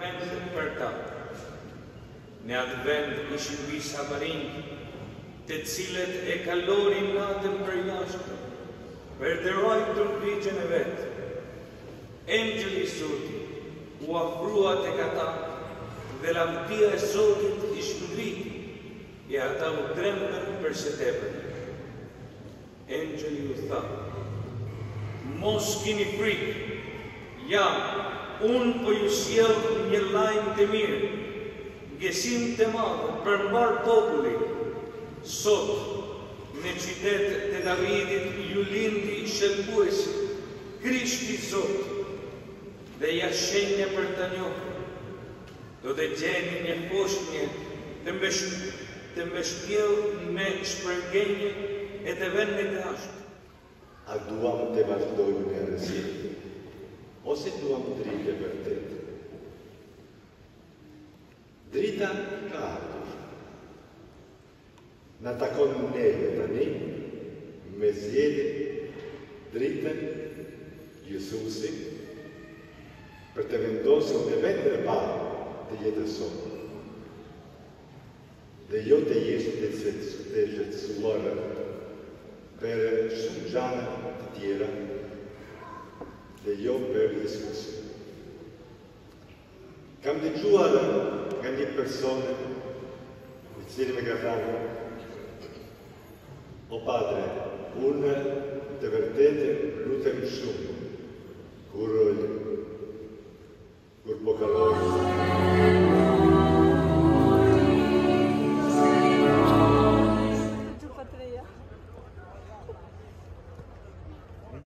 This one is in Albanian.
Vend për ta, në atë vend ishin disa barinj, të cilët e kalonin natën përjashta për të ruajtur grigjën e vet. Engjëlli i Zotit u afrua tek ata dhe lavdia e Zotit i shndriti, e ata u trembën për së tepërmi. Engjëlli u tha, Mos kini frikë! Ja, unë po ju sjell një lajm të mirë, gëzim të madh për mbarë popullin! Sot, në qytet të Davidit ju lindi Shëlbuesi, Krishti Zot! Dhe ja shenja për ta njohur. Do të gjeni një foshnje të mbështjellë me shpërgënj e të vënë në grazhd. A duam të vazhdojmë në errësirë, ose duam dritën e vërtetë? Drita ka ardhur. Na takon neve tani me zgjedh dritën Jezusi për të vendosur në vendin e parë të jetës sonë dhe jo të jesh e shqetësuar për shumë gjana të tjera dhe jo për Jezusin. Kam dëgjuar nga një person i cili më ka thënë O padre, unë me të vërtetë lutem shumë kur kur po kaloj